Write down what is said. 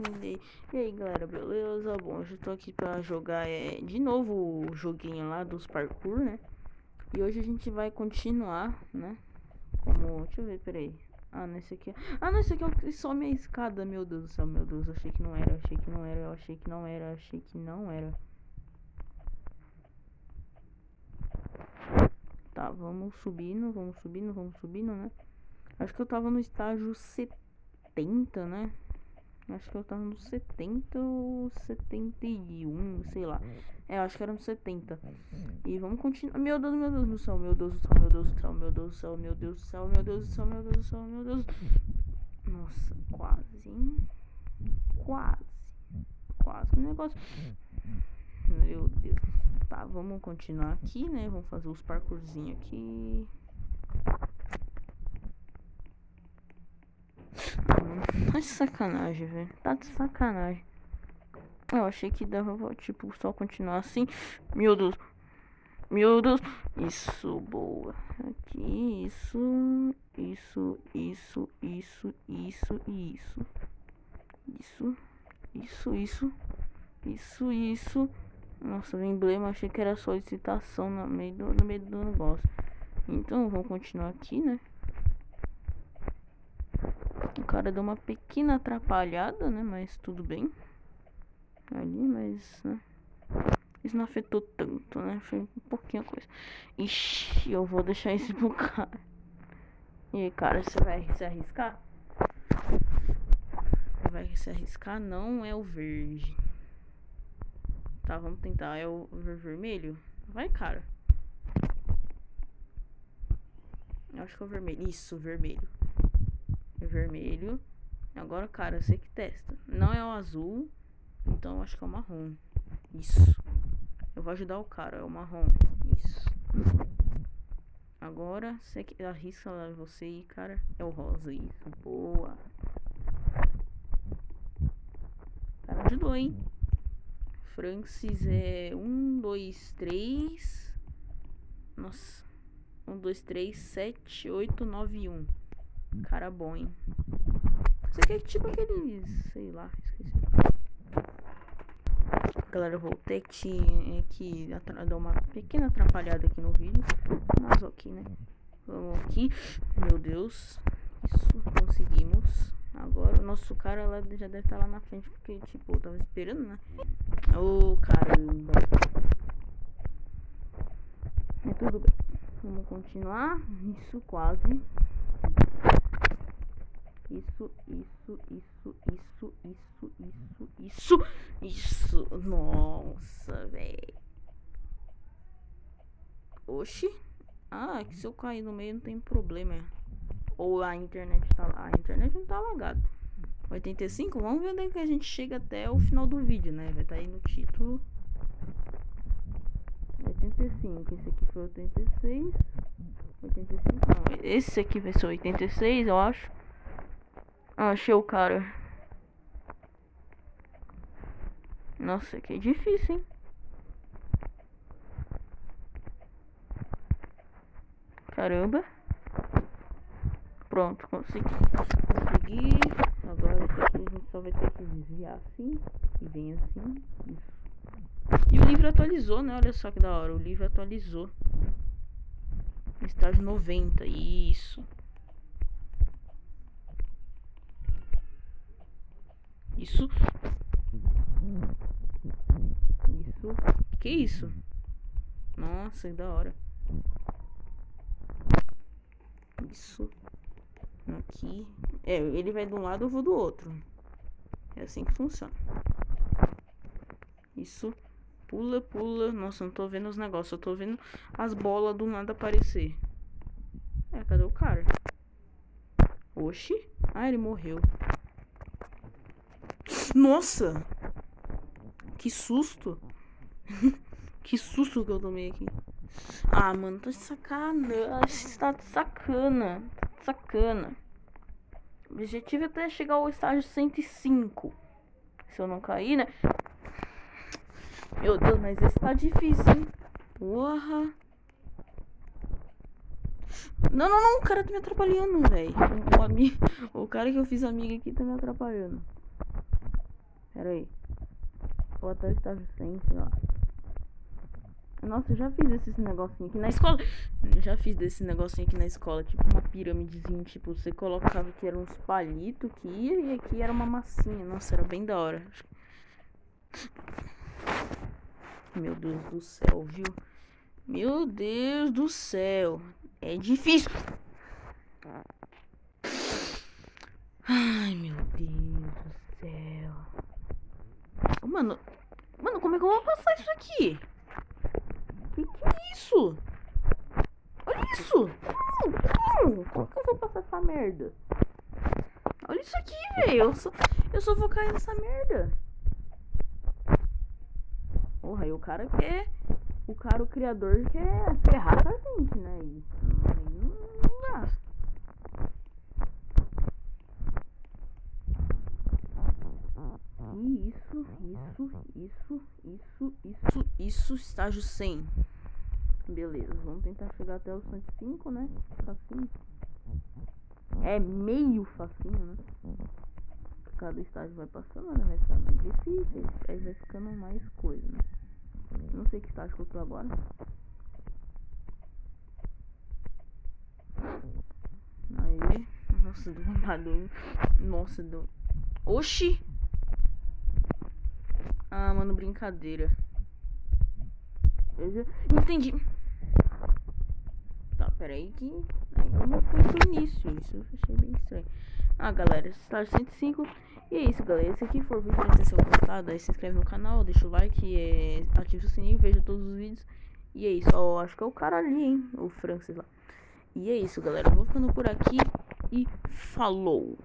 E aí galera, beleza? Bom, hoje eu tô aqui pra jogar é, de novo o joguinho lá dos parkour, né? E hoje a gente vai continuar, né? Como. Deixa eu ver, peraí. Ah, nesse aqui. Ah, não, esse aqui é só minha escada, meu Deus do céu, meu Deus. Achei que não era, achei que não era, achei que não era, achei que não era. Tá, vamos subindo, vamos subindo, vamos subindo, né? Acho que eu tava no estágio 70, né? Acho que eu tava no 70 ou 71, sei lá. É, acho que era no 70. E vamos continuar. Meu Deus, meu Deus do céu, meu Deus do céu, meu Deus do céu, meu Deus do céu, meu Deus do céu, meu Deus do céu, meu Deus do céu, meu Deus. Nossa, quase, hein? Quase. Quase. Que negócio. Meu Deus. Tá, vamos continuar aqui, né? Vamos fazer os parkourzinhos aqui. Tá de sacanagem, velho. Tá de sacanagem. Eu achei que dava, tipo, só continuar assim. Meu Deus. Meu Deus. Isso, boa. Aqui, isso. Isso, isso, isso, isso e isso. Isso. Isso, isso. Isso, isso. Nossa, o emblema achei que era só citação no meio do, no meio do negócio. Então, vamos continuar aqui, né? Cara deu uma pequena atrapalhada, né? Mas tudo bem. Ali, mas, né? Isso não afetou tanto, né? Foi um pouquinho a coisa. Ixi, eu vou deixar isso pro cara. E aí, cara, você vai se arriscar? Vai se arriscar? Não é o verde. Tá, vamos tentar. É o vermelho? Vai, cara. Eu acho que é o vermelho. Isso, vermelho vermelho. Agora, cara, você que testa. Não é o azul, então acho que é o marrom. Isso. Eu vou ajudar o cara, é o marrom. Isso. Agora, você que arrisca lá você aí, cara, é o rosa. Isso, boa. Cara ajudou, hein? Francis é um, dois, três. Nossa. Um, dois, três, sete, oito, nove, um. Cara bom, hein? Isso aqui é tipo aqueles. Sei lá, esqueci. Galera, eu voltei que, que dar uma pequena atrapalhada aqui no vídeo. Mas ok, né? Vamos aqui. Meu Deus. Isso, conseguimos. Agora o nosso cara lá já deve estar lá na frente. Porque, tipo, eu tava esperando, né? Ô, oh, caramba. Mas tudo bem. Vamos continuar. Isso, quase. Isso, isso, isso, isso, isso, isso, isso, isso. Nossa, velho. Oxi. Ah, que se eu cair no meio não tem problema. Ou a internet tá lá. A internet não tá lagada. 85, vamos ver onde é que a gente chega até o final do vídeo, né? Vai estar tá aí no título. 85, esse aqui foi 86. 85, não. Esse aqui vai ser 86, eu acho. Ah, achei o cara. Nossa, que difícil, hein? Caramba. Pronto, consegui. Consegui. Agora aqui a gente só vai ter que desviar assim. E vem assim. Isso. E o livro atualizou, né? Olha só que da hora. O livro atualizou. Estágio 90. Isso. Isso. Isso. Que isso? Nossa, que da hora. Isso. Aqui. É, ele vai de um lado, eu vou do outro. É assim que funciona. Isso. Pula, pula. Nossa, não tô vendo os negócios. Eu tô vendo as bolas do nada aparecer. É, cadê o cara? Oxi. Ah, ele morreu. Nossa! Que susto! que susto que eu tomei aqui. Ah, mano, tá de sacana. Tá de sacana. De sacana. O objetivo é até chegar ao estágio 105. Se eu não cair, né? Meu Deus, mas esse tá difícil, hein? Porra. Não, não, não. O cara tá me atrapalhando, velho. O, o, o cara que eu fiz amiga aqui tá me atrapalhando. Pera aí. Ou até o estágio 100, sei lá. Nossa, eu já fiz esse negocinho aqui na escola. Eu já fiz desse negocinho aqui na escola. Tipo uma pirâmidezinha. Tipo, você colocava que era uns palitos que ia e aqui era uma massinha. Nossa, era bem da hora. Meu Deus do céu, viu? Meu Deus do céu. É difícil. Ai, meu Deus do céu. Mano, mano, como é que eu vou passar isso aqui? Que que é isso? Olha isso! Como que eu vou passar essa merda? Olha isso aqui, velho. Eu só, eu só vou cair nessa merda. Porra, e o cara quer. O cara, o criador, quer ferrar com a gente, né aí não dá. Isso, isso, isso, isso, isso, estágio 100. Beleza, vamos tentar chegar até o 105, né? Facinho. É meio facinho, né? Cada estágio vai passando, né? Vai ficando mais difícil, aí vai ficando mais coisa, né? Não sei que estágio que eu tô agora. Aí, nossa, um barulho. Nossa, deu. Oxi! Ah, mano, brincadeira. Já entendi. Tá, peraí que. Aí eu não fui pro início. Isso eu achei bem estranho. Ah, galera, estágio 105. E é isso, galera. Esse aqui for o vídeo ter seu gostado, aí se inscreve no canal, deixa o like, é, ativa o sininho, veja todos os vídeos. E é isso, ó, acho que é o cara ali, hein? O Francis lá. E é isso, galera. Vou ficando por aqui e falou!